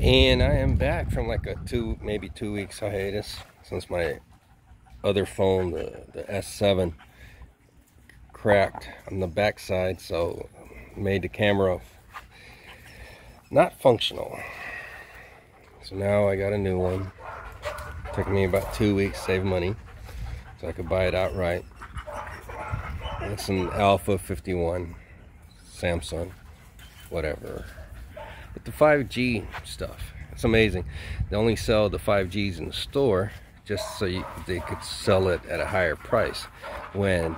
and I am back from like a two maybe two weeks hiatus since my other phone the, the S7 cracked on the back side so made the camera not functional. So now I got a new one. Took me about two weeks save money so I could buy it outright. It's an Alpha 51 Samsung whatever with the 5G stuff. It's amazing. They only sell the 5Gs in the store just so you, they could sell it at a higher price when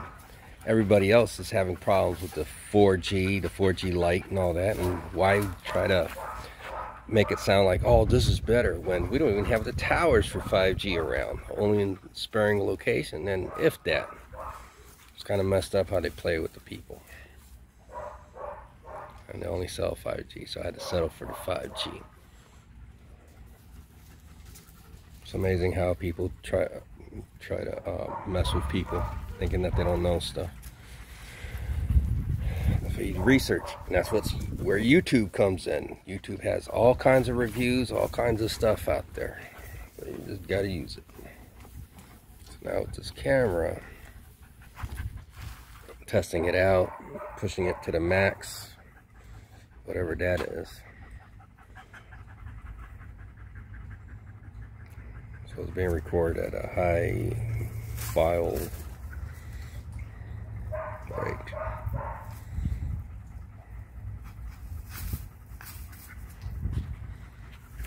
everybody else is having problems with the 4G, the 4G Lite and all that. And why try to make it sound like, oh, this is better when we don't even have the towers for 5G around, only in sparing location. And if that, it's kind of messed up how they play with the people and they only sell 5G, so I had to settle for the 5G. It's amazing how people try try to uh, mess with people, thinking that they don't know stuff. research, and that's what's where YouTube comes in. YouTube has all kinds of reviews, all kinds of stuff out there. But you just gotta use it. So now with this camera, testing it out, pushing it to the max whatever that is. So it's being recorded at a high file rate.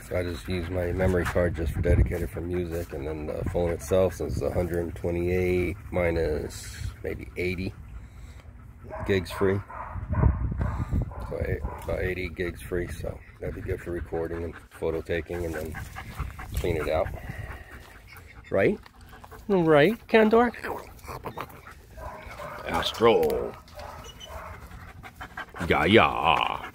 So I just use my memory card just for dedicated for music and then the phone itself it's 128 minus maybe 80 gigs free about 80 gigs free, so that'd be good for recording and photo taking and then clean it out. Right? Right, Kandor? Astro. Gaia.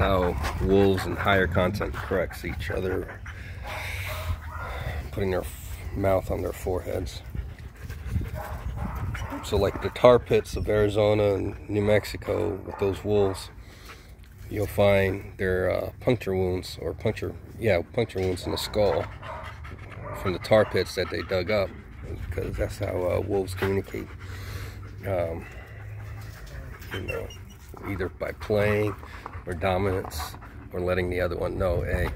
How wolves and higher content corrects each other, putting their mouth on their foreheads. So like the tar pits of Arizona and New Mexico with those wolves, you'll find their uh, puncture wounds or puncture, yeah, puncture wounds in the skull from the tar pits that they dug up because that's how uh, wolves communicate. Um, you know, either by playing or dominance or letting the other one know, hey.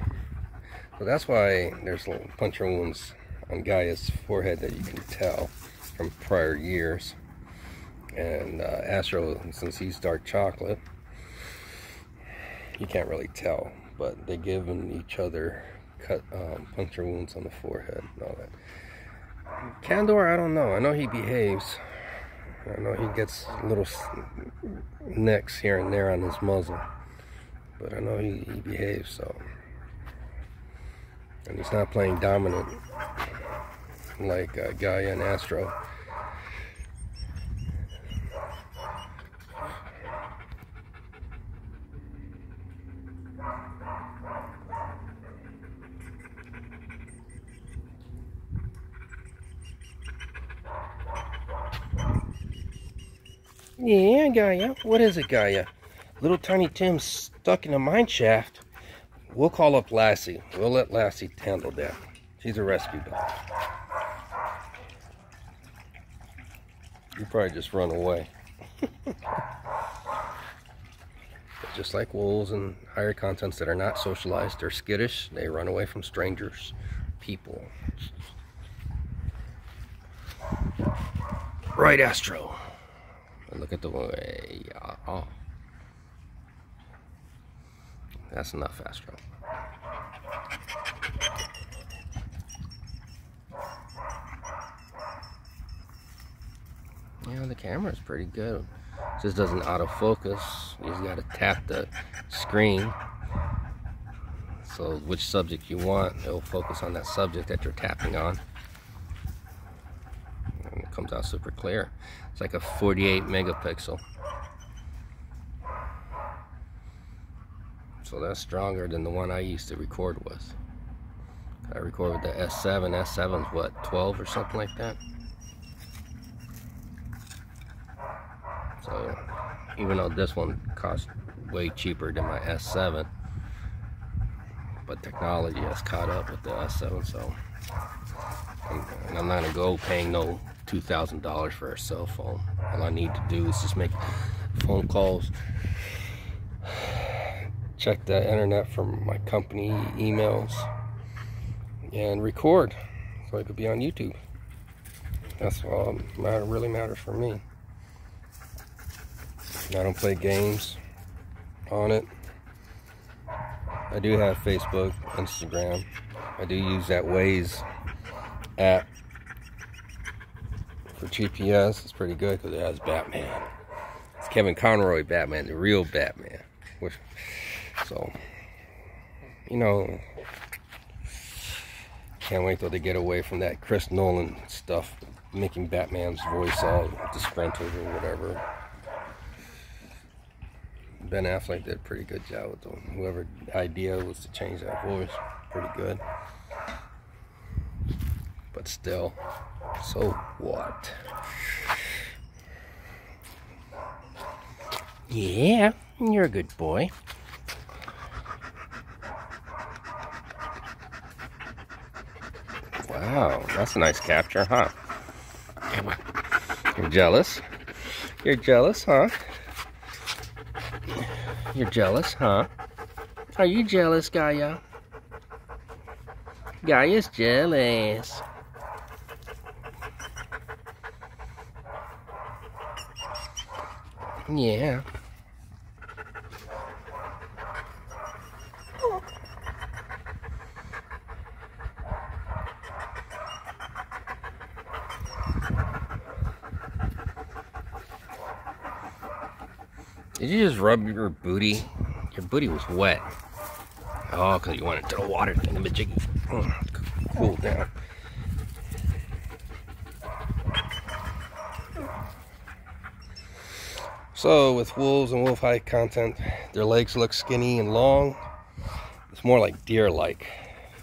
So that's why there's little puncture wounds on Gaia's forehead that you can tell from prior years. And uh, Astro, since he's dark chocolate, you can't really tell. But they give each other cut um, puncture wounds on the forehead and all that. Kandor, I don't know. I know he behaves. I know he gets little nicks here and there on his muzzle but I know he, he behaves so. And he's not playing dominant like uh, Gaia and Astro Yeah, Gaia. What is it, Gaia? Little Tiny Tim stuck in a mine shaft, we'll call up Lassie. We'll let Lassie handle that. She's a rescue dog. You probably just run away. just like wolves and higher contents that are not socialized, they're skittish, they run away from strangers, people. Right, Astro. Look at the way. Oh. That's enough, Astro. Yeah, the camera is pretty good. Just doesn't autofocus. You just gotta tap the screen. So which subject you want, it'll focus on that subject that you're tapping on. And comes out super clear. It's like a 48 megapixel. So that's stronger than the one I used to record with. I record with the S7. S7's what, 12 or something like that? So even though this one costs way cheaper than my S7, but technology has caught up with the S7, so I'm, I'm not gonna go paying no $2,000 for a cell phone. All I need to do is just make phone calls, check the internet from my company emails, and record so I could be on YouTube. That's all that really matters for me. I don't play games on it. I do have Facebook, Instagram. I do use that Waze app for GPS. It's pretty good because it has Batman. It's Kevin Conroy Batman, the real Batman. Which, so, you know, can't wait till they get away from that Chris Nolan stuff, making Batman's voice all disgruntled or whatever. Ben Affleck did a pretty good job with them. Whoever idea was to change that voice, pretty good. But still, so what? Yeah, you're a good boy. Wow, that's a nice capture, huh? You're jealous? You're jealous, huh? You're jealous, huh? Are you jealous, Gaia? Gaia's jealous. Yeah. Did you just rub your booty? Your booty was wet. Oh, because you wanted to the water thing, but jiggy. Mm, cool down. So, with wolves and wolf hide content, their legs look skinny and long. It's more like deer-like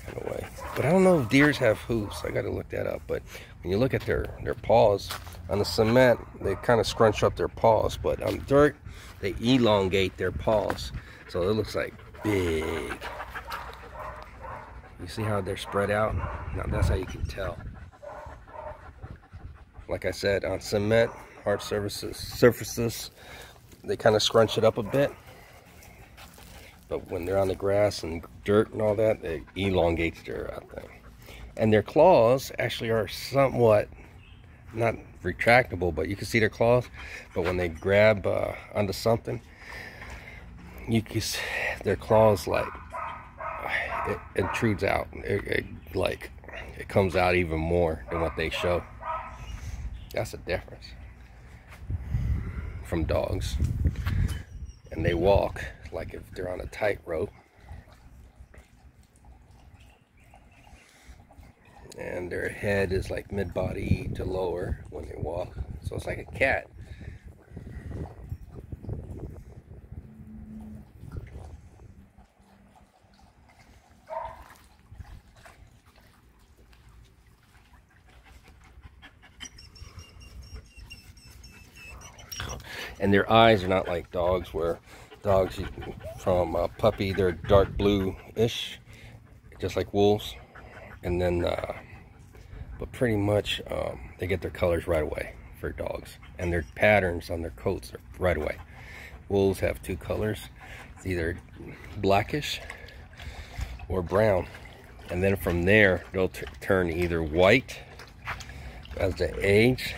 in a way. But I don't know if deers have hooves. I got to look that up. But when you look at their, their paws, on the cement, they kind of scrunch up their paws. But on dirt, they elongate their paws. So it looks like big. You see how they're spread out? Now that's how you can tell. Like I said, on cement, hard surfaces, surfaces, they kind of scrunch it up a bit. But when they're on the grass and dirt and all that, it elongates their uh, thing. And their claws actually are somewhat, not retractable, but you can see their claws. But when they grab uh, onto something, you can see their claws like it intrudes out. It, it, like it comes out even more than what they show. That's a difference from dogs. And they walk like if they're on a tightrope. And their head is like mid body to lower when they walk. So it's like a cat. And their eyes are not like dogs where dogs from a puppy they're dark blue-ish just like wolves. And then uh, but pretty much um, they get their colors right away for dogs. And their patterns on their coats are right away. Wolves have two colors it's either blackish or brown. And then from there they'll turn either white as they age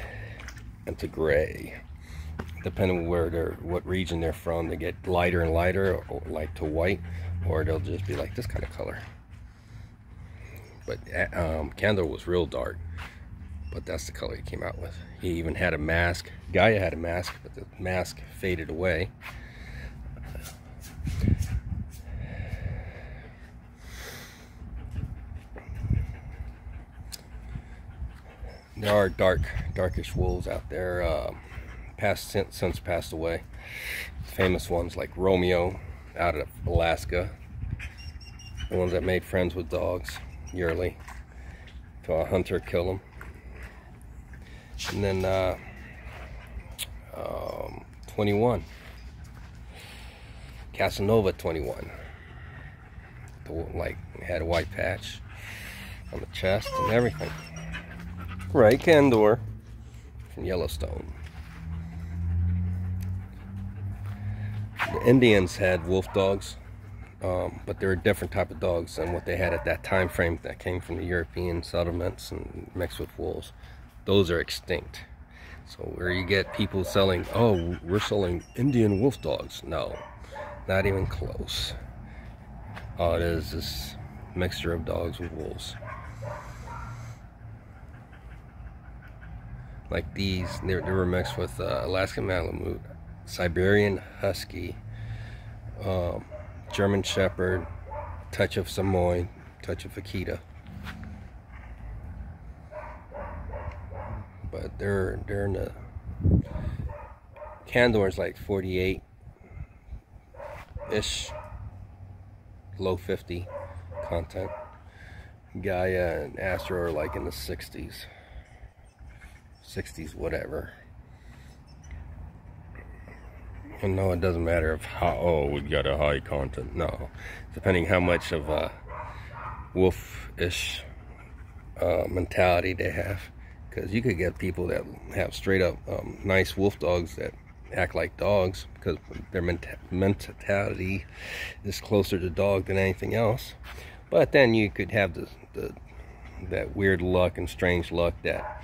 into gray depending on where they're what region they're from they get lighter and lighter or light to white or they'll just be like this kind of color but um, Kendall was real dark but that's the color he came out with he even had a mask Gaia had a mask but the mask faded away there are dark, darkish wolves out there. Uh, since, since passed away. Famous ones like Romeo out of Alaska. The ones that made friends with dogs yearly. Till a hunter killed them. And then uh, um, 21. Casanova 21. The, like had a white patch on the chest and everything. Right, Kandor from Yellowstone. The Indians had wolf dogs, um, but they were a different type of dogs than what they had at that time frame that came from the European settlements and mixed with wolves. Those are extinct. So where you get people selling, oh, we're selling Indian wolf dogs. No, not even close. All it is this mixture of dogs with wolves. Like these, they, they were mixed with uh, Alaskan Malamute, Siberian Husky, um, German Shepherd, touch of Samoyed, touch of Akita. But they're they're in the Kandor is like 48 ish, low 50 content. Gaia and Astro are like in the 60s, 60s, whatever. And no, it doesn't matter if how oh we got a high content. No, depending how much of a wolf-ish uh, mentality they have, because you could get people that have straight up um, nice wolf dogs that act like dogs because their mentality is closer to dog than anything else. But then you could have the, the that weird luck and strange luck that